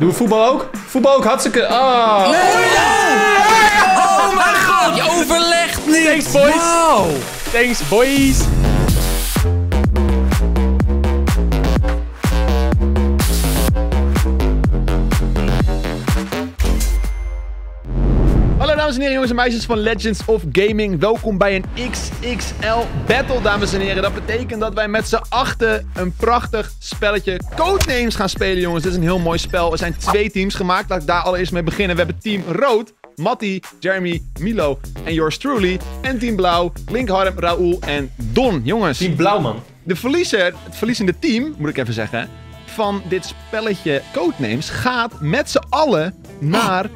Doen we voetbal ook? Voetbal ook, hartstikke... Ah. Oh mijn god, je overlegt niet. Thanks, boys. Wauw. Thanks, boys. Dames en heren, jongens en meisjes van Legends of Gaming. Welkom bij een XXL Battle, dames en heren. Dat betekent dat wij met z'n achten een prachtig spelletje Codenames gaan spelen, jongens. Dit is een heel mooi spel. Er zijn twee teams gemaakt. Laat ik daar allereerst mee beginnen. We hebben team rood, Matti, Jeremy, Milo en yours truly. En team blauw, Link, Harm, Raoul en Don. Jongens, Team Blauw, man. de verliezer, het verliezende team, moet ik even zeggen, van dit spelletje Codenames gaat met z'n allen naar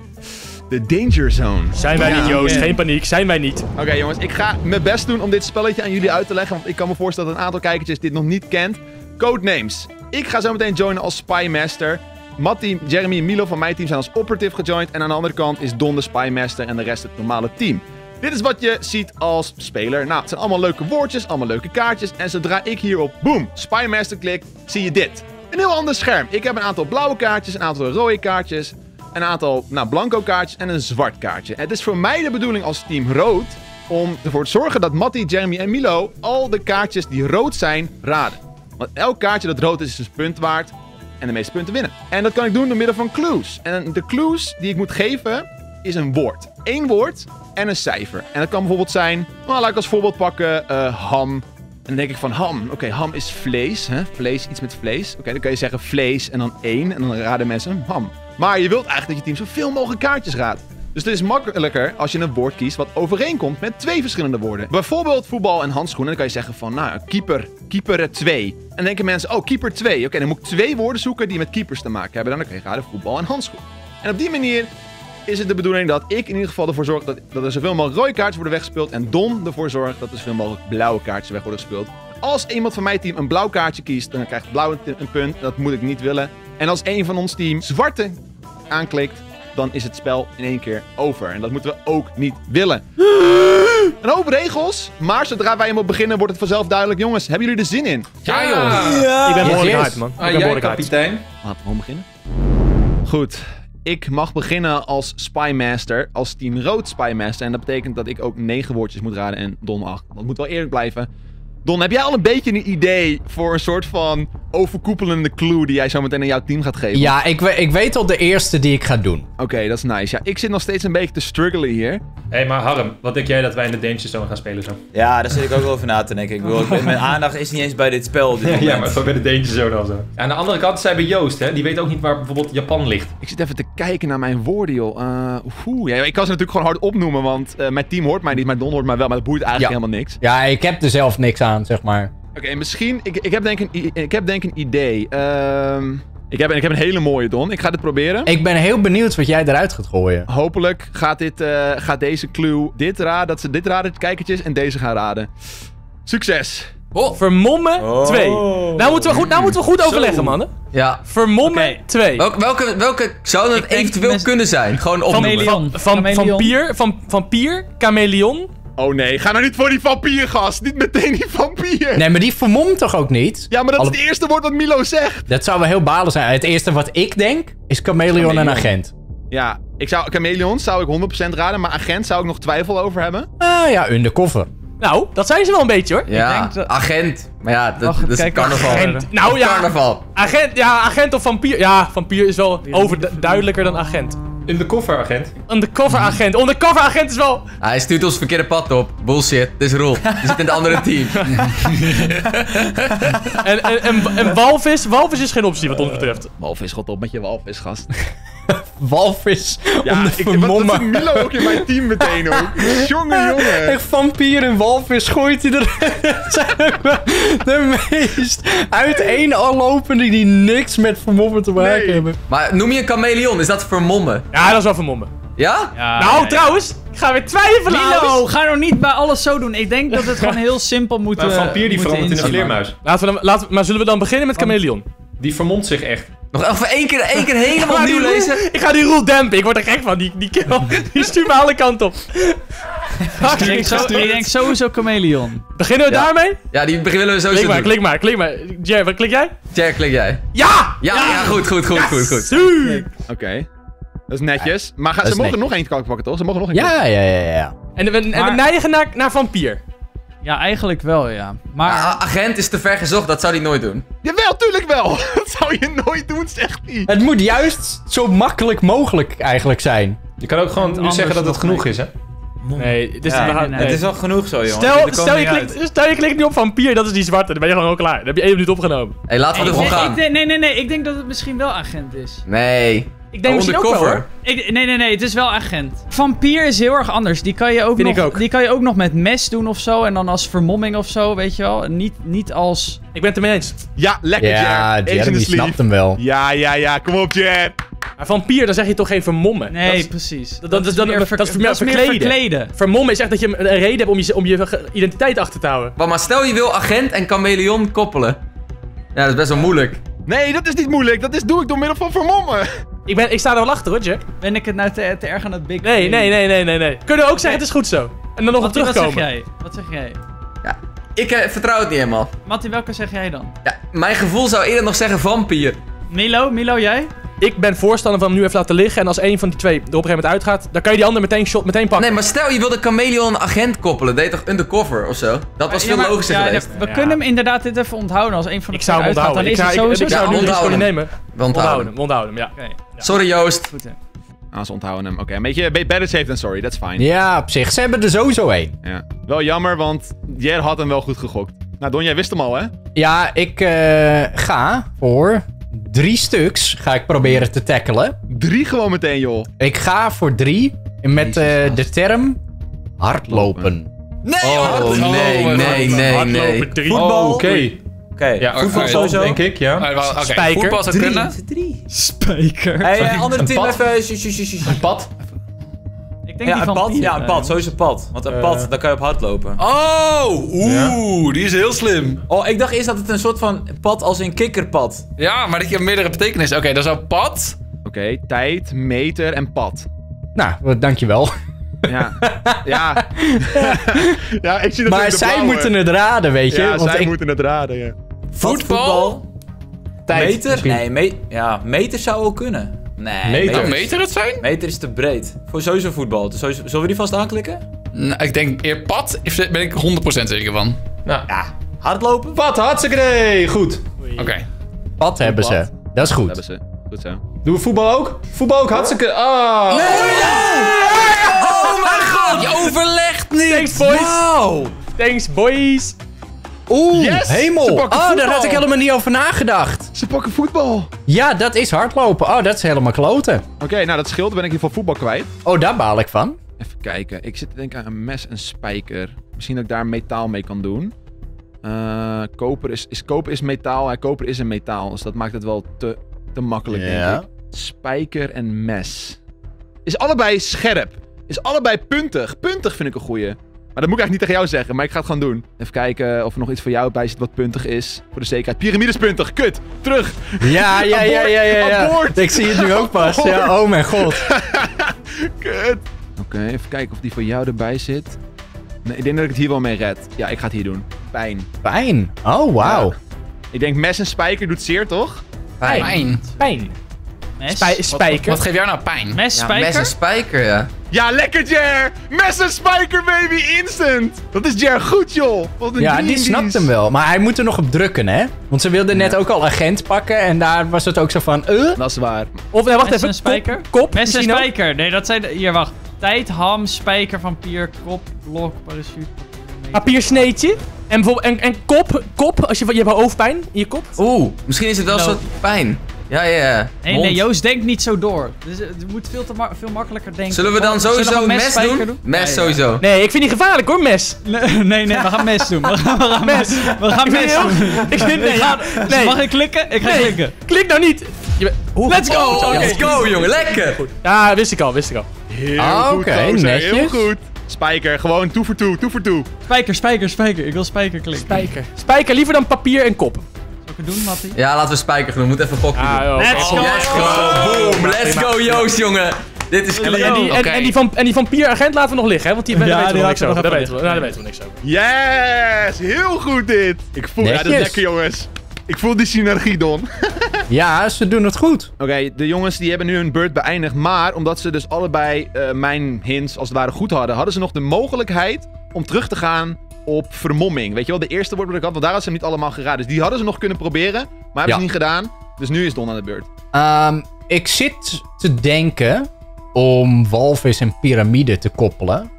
de Danger Zone. Zijn wij Ja. niet, Joost. Geen paniek. Zijn wij niet. Oké jongens, ik ga mijn best doen om dit spelletje aan jullie uit te leggen. Want ik kan me voorstellen dat een aantal kijkertjes dit nog niet kent. Codenames. Ik ga zo meteen joinen als Spymaster. Matti, Jeremy en Milo van mijn team zijn als operative gejoind. En aan de andere kant is Don de Spymaster en de rest het normale team. Dit is wat je ziet als speler. Nou, het zijn allemaal leuke woordjes, allemaal leuke kaartjes. En zodra ik hier op boom, Spymaster klik, zie je dit. Een heel ander scherm. Ik heb een aantal blauwe kaartjes, een aantal rode kaartjes, een aantal nou, blanco kaartjes en een zwart kaartje. Het is voor mij de bedoeling als team rood om ervoor te zorgen dat Matti, Jeremy en Milo al de kaartjes die rood zijn raden. Want elk kaartje dat rood is, is dus punt waard en de meeste punten winnen. En dat kan ik doen door middel van clues. En de clues die ik moet geven is een woord. Eén woord en een cijfer. En dat kan bijvoorbeeld zijn, nou, laat ik als voorbeeld pakken, eh, ham. En dan denk ik van ham. Oké, ham is vlees. Hè? Vlees, iets met vlees. Oké, dan kan je zeggen vlees en dan één. En dan raden mensen ham. Maar je wilt eigenlijk dat je team zoveel mogelijk kaartjes raadt. Dus het is makkelijker als je een woord kiest wat overeenkomt met twee verschillende woorden. Bijvoorbeeld voetbal en handschoenen. Dan kan je zeggen van, nou, keeper, keeper 2. En dan denken mensen, oh, keeper 2. Oké, dan moet ik twee woorden zoeken die met keepers te maken hebben. Dan kan je raden voetbal en handschoen. En op die manier is het de bedoeling dat ik in ieder geval ervoor zorg dat, dat er zoveel mogelijk rode kaartjes worden weggespeeld. En Don ervoor zorgt dat er zoveel mogelijk blauwe kaartjes weg worden gespeeld. Als iemand van mijn team een blauw kaartje kiest, dan krijgt blauw een, een punt. Dat moet ik niet willen. En als een van ons team zwarte aanklikt, dan is het spel in één keer over. En dat moeten we ook niet willen. Een hoop regels, maar zodra wij hem beginnen wordt het vanzelf duidelijk. Jongens, hebben jullie er zin in? Ja, joh. Ik ben behoorlijk Yes. hard, man. Ik Ah, ben jij, behoorlijk hard. kapitein. Laten we gewoon beginnen. Goed. Ik mag beginnen als Spymaster, als team rood Spymaster. En dat betekent dat ik ook negen woordjes moet raden en Don acht. Dat moet wel eerlijk blijven. Don, heb jij al een beetje een idee voor een soort van overkoepelende clue die jij zo meteen aan jouw team gaat geven? Ja, ik, ik weet al de eerste die ik ga doen. Oké, dat is nice. Ja, ik zit nog steeds een beetje te struggelen hier. Hé, hey, maar Harm, wat denk jij dat wij in de Danger Zone gaan spelen zo? Ja, daar zit ik ook wel over na te denken. Ik bedoel, mijn aandacht is niet eens bij dit spel dit. Ja, maar gewoon bij de Danger Zone al zo. aan de andere kant zijn we Joost, hè. Die weet ook niet waar bijvoorbeeld Japan ligt. Ik zit even te kijken naar mijn woorden, joh. Eh, oeh, ja, ik kan ze natuurlijk gewoon hard opnoemen, want eh, mijn team hoort mij niet, mijn Don hoort mij wel, maar dat boeit eigenlijk Ja. helemaal niks. Ja, ik heb er zelf niks aan, zeg maar. Oké, misschien... Ik, ik, heb denk een, ik heb denk een idee. Ehm, ik, heb, ik heb een hele mooie, Don. Ik ga dit proberen. Ik ben heel benieuwd wat jij eruit gaat gooien. Hopelijk gaat, dit, eh, gaat deze clue dit raden, dat ze dit raden, de kijkertjes, en deze gaan raden. Succes! Oh, vermommen Oh. 2. Nou moeten we goed, nou moeten we goed overleggen, mannen. Ja. Vermommen Oké. 2. Welke, welke, welke zou het denk eventueel kunnen zijn? Gewoon opnoemen. Chameleon. Van, van, Chameleon. vampier, van, vampier, chameleon. Oh nee, ga nou niet voor die vampiergast. Niet meteen die vampier. Nee, maar die vermomt toch ook niet? Ja, maar dat Alle- is het eerste woord wat Milo zegt. Dat zou wel heel balen zijn. Het eerste wat ik denk, is chameleon, en agent. Ja, ik zou, chameleon zou ik 100% raden, maar agent zou ik nog twijfel over hebben. Ah ja, undercover. Nou, dat zijn ze wel een beetje, hoor. Ja, denk dat- agent. Maar ja, dat is kijk, carnaval. agent. Nou ja, Carnaval. agent, ja, agent of vampier. Ja, vampier is wel overduidelijker dan agent. In de koffer, agent. Undercover agent. Undercover agent is wel... Hij stuurt ons verkeerde pad op. Bullshit. Dit is Roel. Die zit in het andere team. En, en, en, en walvis, walvis is geen optie wat ons betreft. Walvis, god op met je. Walvis Ja, om de ik, wat, Milo ook in mijn team meteen ook. jongen, jongen. Echt vampier en walvis gooit hij er. Dat zijn de meest uiteenlopende die niks met vermommen te maken Nee. hebben. Maar noem je een chameleon? Is dat vermommen? Ja, dat is wel vermommen. Ja? Ja, nou, ja, ja. trouwens, ik ga weer twijfelen. Milo, Alex. ga nou niet bij alles zo doen. Ik denk dat het gewoon heel simpel moet Maar een vampier die verandert in een inzien. vleermuis. Laten we dan, laten we, maar zullen we dan beginnen met chameleon? Die vermomt zich echt. Nog even één keer, één keer helemaal nieuw Roel- lezen. Ik ga die rol dempen. Ik word er gek van. Die, die kill. Die stuurt me alle kanten op. Ik denk, zo, ik denk sowieso chameleon. Beginnen we Ja. daarmee? Ja, die willen we sowieso Klik maar, doen. klik maar, klik maar. Jer, wat klik jij? Jack, klik jij. Ja! Ja, ja, goed, goed, goed, goed, goed. Oké. Dat is netjes. Maar ga, ze is mogen netjes. nog eentje pakken, toch? Ze mogen nog een Ja, ja, ja, ja. En we, en we Maar- neigen naar, naar vampier. Ja, eigenlijk wel, ja. Maar Ah, agent is te ver gezocht, dat zou hij nooit doen. Jawel, tuurlijk wel. Dat zou je nooit doen, zegt hij. Het moet juist zo makkelijk mogelijk eigenlijk zijn. Je kan ook gewoon nu zeggen dat het genoeg mee. is, hè? Nee, dus Ja, we gaan, nee, Het is al genoeg zo, jongen. Stel, stel, je klikt, stel je klikt nu op vampier, dat is die zwarte. Dan ben je gewoon al klaar. Dan heb je één minuut opgenomen. Hé, laten we er gewoon gaan. ik denk- nee, nee, nee. Ik denk dat het misschien wel agent is. Nee. Ik denk misschien ook wel hoor. Ik, nee, nee, nee. Het is wel agent. Vampier is heel erg anders. Die kan je ook, Vind nog, ook. Die kan je ook nog met mes doen of zo. En dan als vermomming of zo, weet je wel. Niet, niet als... Ik ben het ermee eens. Ja, lekker, Ja, sleeve. snapt hem wel. Ja, ja, ja. Kom op, Jer. Maar vampier, dan zeg je toch geen vermommen? Nee, Dat is- precies. dat- dat is dan- meer ver- dat is meer verkleden. verkleden. vermommen is echt dat je een reden hebt om je, om je identiteit achter te houden. Maar, maar stel je wil agent en chameleon koppelen. Ja, dat is best wel moeilijk. Nee, dat is niet moeilijk. Dat is, doe ik door middel van vermommen. Ik, ben, ik sta er wel achter hoor, Jack. Ben ik het nou te, te erg aan het big Nee, nee, nee, nee, nee, nee. Kunnen we ook zeggen, het is goed zo. En dan nog op Mattie, wat zeg terugkomen. jij? Wat zeg jij? Ik eh, vertrouw het niet helemaal. Mattie, welke zeg jij dan? Ja, mijn gevoel zou eerder nog zeggen vampier. Milo? Milo, jij? Ik ben voorstander van hem nu even laten liggen. En als een van die twee er op een gegeven moment uitgaat, dan kan je die ander meteen shot meteen pakken. Nee, maar stel je wilde chameleon en agent koppelen. Deed toch undercover of zo? Dat was veel maar- logischer ja, geweest. We kunnen hem inderdaad dit even onthouden als een van de ik zou hem twee uitgaat. onthouden. Dan Ik is zou, het ik, sowieso... ik zou nu de risico niet onthouden. nemen. We Onthouden onthouden. hem, onthouden hem, ja. Sorry Joost. goed hè. Ah, ze onthouden hem. Oké, een beetje be- better safe than sorry. That's fine. Ja, op zich. Ze hebben er sowieso één. Ja. Wel jammer, want Jer had hem wel goed gegokt. Nou, Don, jij wist hem al, hè? Ja, ik eh, ga voor drie stuks ga ik proberen te tackelen. Drie gewoon meteen, joh. Ik ga voor drie met eh, de term hardlopen. Nee, oh, nee, nee, nee, nee. Oh, oké. Oké, Ja, voetbal sowieso. denk ik, ja. Wel- Oké, Spijker. voetbal zou kunnen. Spijker. Hey, eh, andere team even... Een pad? Ik denk Ja, die een van pad. Pier, Ja, een eh, pad. Sowieso pad. Want een pad, daar kan je op hard lopen. Oh, oeh, die is heel slim. Oh, ik dacht eerst dat het een soort van pad als in kikkerpad. Ja, maar dat je meerdere betekenissen. Oké, dat is een pad. Oké, tijd, meter en pad. Nou, wat- dankjewel. Ja. ja. ja, ik zie dat Maar de zij blauwe. moeten het raden, weet je. Ja, want zij ik, moeten het raden, ja. Voetbal. tijd Meter? misschien. Nee, me ja, meter zou ook kunnen. Nee, Meter. Kan meter, het zijn? meter is te breed. Voor sowieso voetbal. Dus sowieso- zullen we die vast aanklikken? Nou, ik denk eer pad. Daar ben ik 100% zeker van. Nou, Ja. Hardlopen? Pad, hartstikke nee. Goed. Oké. Pad hebben ze. Dat is goed. hebben ze. Goed zo. Doen we voetbal ook? Voetbal ook, hartstikke... Ah. Oh mijn god, je overlegt niet. Thanks, boys. Wauw. Thanks, boys. Oeh, Yes, ze hemel. pakken Oh, daar had ik helemaal niet over nagedacht. Ze pakken voetbal. Ja, dat is hardlopen. Oh, dat is helemaal kloten. Oké, nou dat scheelt. Dan ben ik hier voor voetbal kwijt. Oh, daar baal ik van. Even kijken. Ik zit te denken aan een mes en spijker. Misschien dat ik daar metaal mee kan doen. Eh, koper is, is, koper is metaal. Ja, koper is een metaal. Dus dat maakt het wel te, te makkelijk, Ja. denk ik. Spijker en mes. Is allebei scherp. Is allebei puntig. Puntig vind ik een goeie. Maar dat moet ik eigenlijk niet tegen jou zeggen, maar ik ga het gewoon doen. Even kijken of er nog iets voor jou bij zit wat puntig is. Voor de zekerheid. Piramides puntig. Kut. Terug. Ja, ja, ja, ja, ja. ja. Ik zie het nu ook pas. Ja, oh mijn god. Kut. Oké, even kijken of die voor jou erbij zit. Nee, ik denk dat ik het hier wel mee red. Ja, ik ga het hier doen. Pijn. Pijn. Oh, wauw. Ja. Ik denk mes en spijker doet zeer, toch? Pijn. Pijn. Mes? Spij- spijker. Wat geeft jou nou pijn? Mes, Ja, mes spijker? en spijker, ja. Ja, lekker Jer! Mes en spijker, baby! Instant! Dat is Jer goed, joh! Wat een Ja, die snapt hem wel. Maar hij moet er nog op drukken, hè? Want ze wilden net ook al agent pakken. En daar was het ook zo van... eh? Dat is waar. Of, nee, wacht Mes even. en spijker? Kop, kop Mes en ook. spijker. Nee, dat zijn. Hier, wacht. Tijd, ham, spijker, vampier, kop, blok, parachute. Papiersneetje. En, en, en kop, kop, als je, je hebt hoofdpijn in je kop. Oeh, misschien is het wel een soort pijn. Ja, ja, ja. Nee, nee, Joost denkt niet zo door. Dus eh, je moet veel, te ma- veel makkelijker denken. Zullen we dan sowieso mes spijker doen? Mes Ja, ja. sowieso. Nee, ik vind die gevaarlijk hoor, mes. Nee, nee, nee, we gaan mes doen. We gaan, we gaan mes. We gaan mes doen. Ik vind, nee, ja, nee. Mag ik klikken? Ik ga Nee. klikken. Klik nou niet. Let's go! Oh. Let's go, jongen. Lekker! Ja, wist ik al, wist ik al. Heel Ah, goed, oké, netjes. Heel goed. Spijker, gewoon toe voor toe, toe voor toe. Spijker, spijker, spijker. Ik wil spijker klikken. Spijker. Spijker, liever dan papier en kop. Spijker doen? Ja, laten we spijker doen. We moeten even gokken Ah, doen. joh, Let's go! Let's go! Boom! Let's go, Joost, jongen! Dit is En, clean. en, die, en, die van, en die vampieragent laten we nog liggen, hè? Want die daar Ja, weten we nog niks over. Daar weten, we, daar weten we niks over. Yes! Heel goed dit. Ik voel... Ja, dat is lekker, jongens. Ik voel die synergie, Don. Ja, ze doen het goed. Oké, de jongens die hebben nu hun beurt beëindigd. Maar omdat ze dus allebei eh, mijn hints als het ware goed hadden, hadden ze nog de mogelijkheid om terug te gaan op vermomming. Weet je wel, de eerste woord wat ik had, want daar hadden ze hem niet allemaal geraden. Dus die hadden ze nog kunnen proberen, maar hebben Ja. ze niet gedaan. Dus nu is Don aan de beurt. Ehm, ik zit te denken om walvis en piramide te koppelen.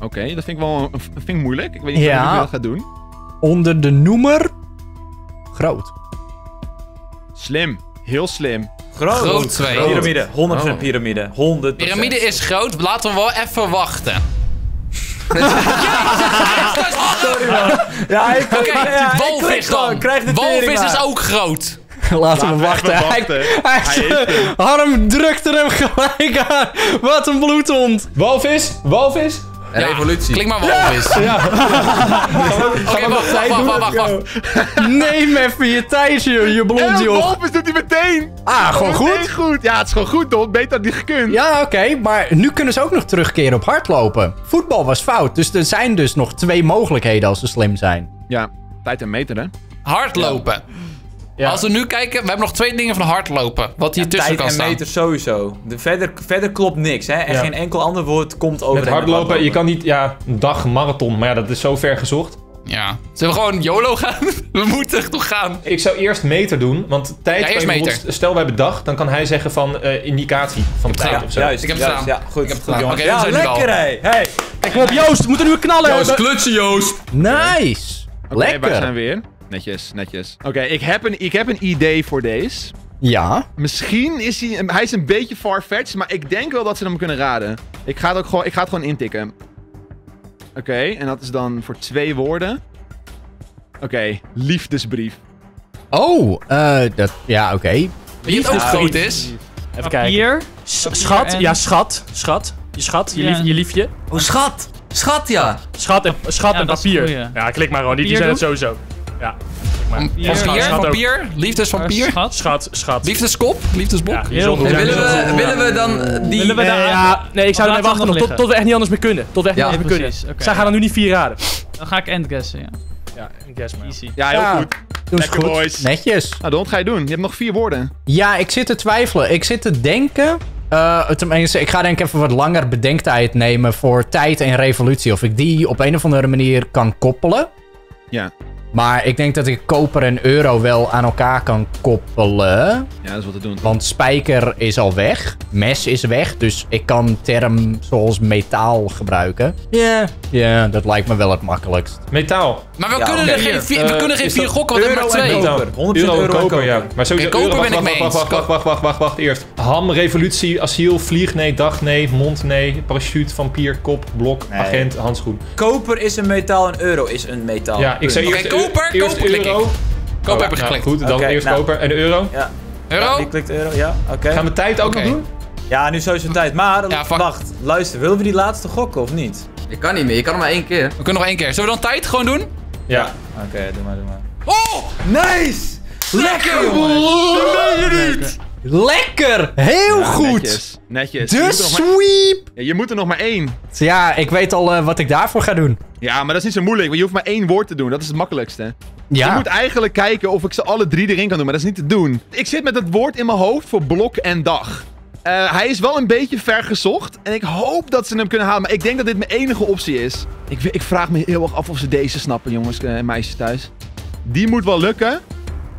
Oké, dat vind ik wel vind ik moeilijk. Ik weet niet Ja. hoe je dat gaat doen. Onder de noemer groot. Slim. Heel slim. Groot. Groot twee. Piramide. 100% Oh. piramide. 100%. Piramide is groot, laten we wel even wachten. Ja, ik Oké, walvis dan. Krijg de Walvis is maar. ook groot. Laten we wachten. even Hij, wachten. hij. Harm drukte hem gelijk aan. Wat een bloedhond. Walvis? Walvis? En revolutie. Klink maar walvis. Oké, wacht, wacht, wacht, wacht, wacht. Neem even je tijd, je, je joh. walvis doet hij meteen. Ah, gewoon goed. Goed. Ja, het is gewoon goed, Don. Beter had die gekund. Ja, oké, maar nu kunnen ze ook nog terugkeren op hardlopen. Voetbal was fout, dus er zijn dus nog twee mogelijkheden als ze slim zijn. Ja, tijd en meter, hè? Hardlopen. Ja. Als we nu kijken, we hebben nog twee dingen van hardlopen. Wat hier tussen Tijd kan en staan. meter sowieso. De, verder, verder klopt niks, hè. En Ja. geen enkel ander woord komt over Met hardlopen, je kan niet, ja, een dag marathon, maar ja, dat is zo ver gezocht. Ja. Zullen we gewoon YOLO gaan? We moeten toch gaan. Ik zou eerst meter doen, want tijd Ja, meter. Stel we hebben dag, dan kan hij zeggen van eh, indicatie van tijd of zo. Juist, Ik heb het gedaan. Ja, goed. Ik heb het goed, gedaan. Oké, we ja, lekker, hé. Hey. Kom op, Joost, we moeten nu knallen. Joost, klutsen, Joost! Nice. Oké, wij Lekker. zijn weer. Netjes, netjes. Oké, ik, heb een- ik heb een idee voor deze. Ja. Misschien is hij... Hij is een beetje farfetched, maar ik denk wel dat ze hem kunnen raden. Ik ga het, ook gewoon, ik ga het gewoon intikken. Oké, en dat is dan voor twee woorden. Oké, liefdesbrief. Oh, eh, dat, ja, oké. Je wat ook groot is? Even kijken. Papier. Papier Schat, en- ja, schat. Schat. Je schat, je, Ja. lief, je liefje. Oh, schat! Schat, ja! Schat en, schat Ja, en papier. Ja, klik maar gewoon. Die, die zijn het sowieso. Ja, Vampier, Ja, schat, schat ook. vampier, liefdesvampier, Schat. schat, schat. liefdeskop, liefdesbok. Ja, Heel. En willen we, willen we dan eh, die... Willen we Nee, daar- ja, nee, ik zou we wachten nog tot, liggen. tot we echt niet anders meer kunnen. Tot we echt Ja, niet anders meer precies. kunnen. Oké. Zij gaan er nu niet vier raden. Dan ga ik endguessen, ja. Ja, guess maar. Easy. Ja, heel Ja. goed. Doe eens Lekker, goed. boys. Netjes. Nou, wat ga je doen? Je hebt nog vier woorden. Ja, ik zit te twijfelen. Ik zit te denken. eh tenminste, ik ga denk ik even wat langer bedenktijd nemen voor tijd en revolutie. Of ik die op een of andere manier kan koppelen. Ja. Maar ik denk dat ik koper en euro wel aan elkaar kan koppelen. Ja, dat is wat te doen. Want spijker is al weg. Mes is weg. Dus ik kan term zoals metaal gebruiken. Ja. Ja, dat lijkt me wel het makkelijkst. Metaal. Maar we Ja, kunnen er geen vier, we Eh, kunnen geen vier gokken, want we hebben maar euro en twee. koper? Metaal. 100% euro en koper, koper. ja. Maar sowieso koper euro, ben ik wacht, mee wacht, eens. wacht, wacht, wacht, wacht, wacht, eerst. Ham, revolutie, asiel, vlieg nee, dag nee, mond nee, parachute, vampier, kop, blok, Nee. agent, handschoen. Koper is een metaal en euro is een metaal. Ja, ik zei eerst, koper, eerst koper klik ik. euro. Koop Oh, heb ik nou, geklikt. Goed, dan eerst nou. koper en de euro. Ja. Euro? Die klikt euro, ja. Oké. Gaan we tijd ook nog doen? Ja, nu sowieso tijd. Maar, Ja, wacht. Luister, willen we die laatste gokken of niet? Ik kan niet meer, je kan hem maar één keer. We kunnen nog één keer. Zullen we dan tijd gewoon doen? Ja. Oké, doe maar, doe maar. Oh! Nice! Lekker, jongens! Lekker! Heel Ja, goed! Netjes. Netjes. Je De maar- sweep! Ja, je moet er nog maar één. Ja, ik weet al eh, wat ik daarvoor ga doen. Ja, maar dat is niet zo moeilijk, want je hoeft maar één woord te doen. Dat is het makkelijkste. Ja. Ik moet eigenlijk kijken of ik ze alle drie erin kan doen, maar dat is niet te doen. Ik zit met het woord in mijn hoofd voor blok en dag. Eh, hij is wel een beetje ver gezocht en ik hoop dat ze hem kunnen halen, maar ik denk dat dit mijn enige optie is. Ik, ik vraag me heel erg af of ze deze snappen, jongens eh, en meisjes thuis. Die moet wel lukken.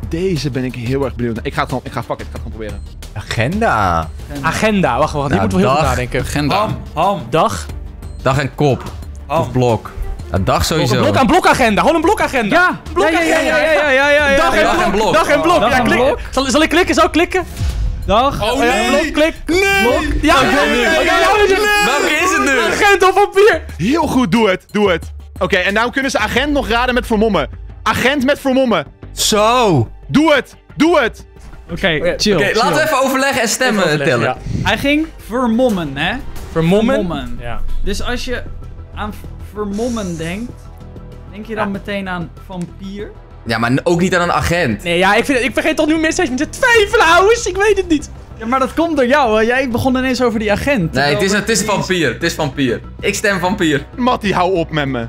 Deze ben ik heel erg benieuwd naar. Ik ga het gewoon, ik ga fuck it, ik ga het gewoon proberen. Agenda. Agenda, wacht, wacht. Hier Nou, moeten we heel goed nadenken. Agenda. Ham, ham, Dag. Dag en kop. ham. Of blok. Ja, dag Een sowieso. blok aan blokagenda. Gewoon een blokagenda. Ja! Ja, ja, ja, ja, ja, ja, ja, ja. Dag en Dag en blok. Dag en blok. Ja, klik. Zal, zal ik klikken? Zal ik klikken? Dag. Oh Ja, nee! blok, klik. Blok. Ja. Welke is het nu? Agent op papier. Heel goed, doe het, doe het. Oké, en nou kunnen ze agent nog raden met vermommen. Agent met vermommen. Zo. Doe het, doe het. Oké, chill. Oké, laten we even overleggen en stemmen overleggen, tellen. ja. Hij ging vermommen, hè? Vermommen. Vermommen. Ja. Dus als je aan vermommen denkt, denk je dan meteen aan vampier? Ja, maar ook niet aan een agent. Nee, ja, ik, vind, ik begin toch nu meer steeds met te twijfelen, ouwes. Ik weet het niet. Ja, maar dat komt door jou. hè. Jij begon ineens over die agent. Nee, het is, het is vampier. Het is vampier. Ik stem vampier. Matty, hou op met me.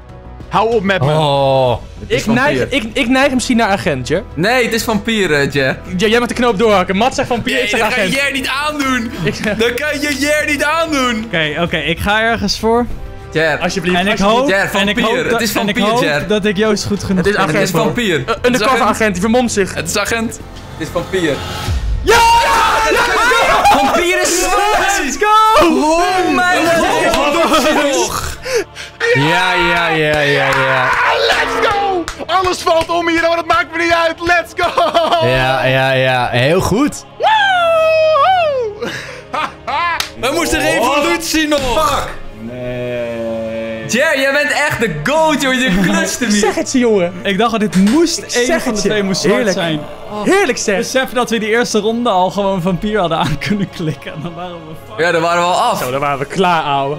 Hou op met me. Oh. Ik neig, ik, ik neig misschien naar agent, Jer. Nee, het is vampier, eh, Jer. J- Jij moet de knoop doorhakken. Mat zegt vampier, ik zeg dat kan je agent. Jer niet aandoen. Ik zeg- Dat kan je Jer niet aandoen. Oké, oké. ik ga ergens voor. Jer. Alsjeblieft. En ik hoop, Jer, en ik vampier. hoop, Het dat, is en ik vampier, hoop Jer. dat ik Joost goed genoeg Het is ken. Het is agent. vampier. Uh, undercover agent, die vermomt zich. Het is agent. Het is vampier. Ja! Vampier is Let's go! Oh mijn god! Ja, ja, ja, ja, ja. Let's go! Alles valt om hier, maar dat maakt me niet uit. Let's go! Ja, ja, ja. Heel goed. Woehoe! We moesten revolutie nog. Jer, jij bent echt de goat, joh. Je klutst hem Zeg het ze, jongen. Ik dacht dat dit moest één van de je. twee moest zwart Heerlijk. zijn. Heerlijk, zeg. Besef dat we die eerste ronde al gewoon vampier hadden aan kunnen klikken. En dan waren we fuck. Ja, daar waren we al af. Zo, dan waren we klaar, ouwe.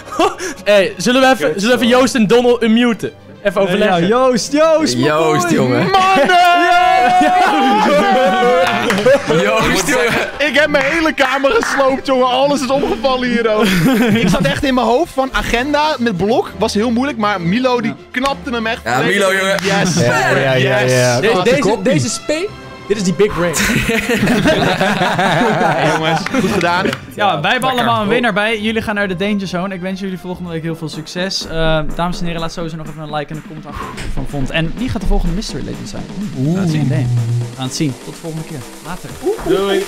hey, zullen we even, zullen we even Joost en Donald unmuten? Even Ja, overleggen. Joost, Joost, Joost, boy. jongen. Joost, jongen. Ik heb mijn hele kamer gesloopt, jongen. Alles is omgevallen hier ook. ik zat echt in mijn hoofd van agenda met blok. Was heel moeilijk, maar Milo die knapte hem echt. Ja, Milo, jongen. Yes. Ja, ja, een deze, deze sp, dit is die big brain. Ja, jongens, goed gedaan. Ja, wij hebben allemaal een winnaar bij. Jullie gaan naar de Danger Zone. Ik wens jullie volgende week heel veel succes. Eh, dames en heren, laat sowieso nog even een like en een comment achter wat je ervan vond. En wie gaat de volgende Mystery Legend zijn? Oeh. We gaan het zien. We gaan het zien. Tot de volgende keer. Later. Doei.